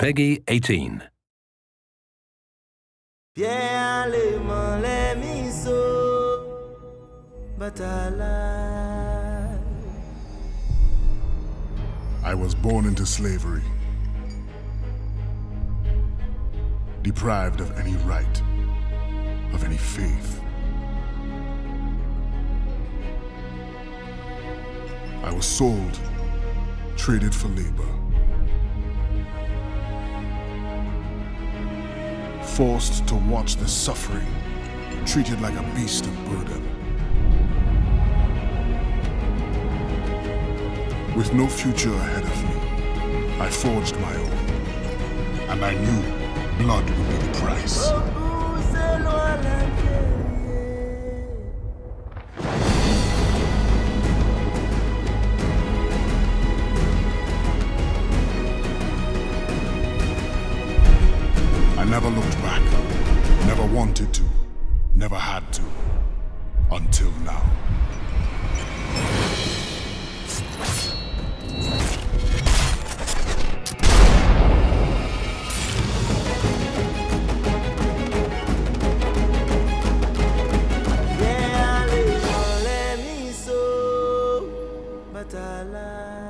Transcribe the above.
PEGI 18. Pierre les mains, les miso, batala. I was born into slavery, deprived of any right, of any faith. I was sold, traded for labor. Forced to watch the suffering, treated like a beast of burden. With no future ahead of me, I forged my own. And I knew blood would be the price. Never looked back, never wanted to, never had to, until now. Les miso, batala.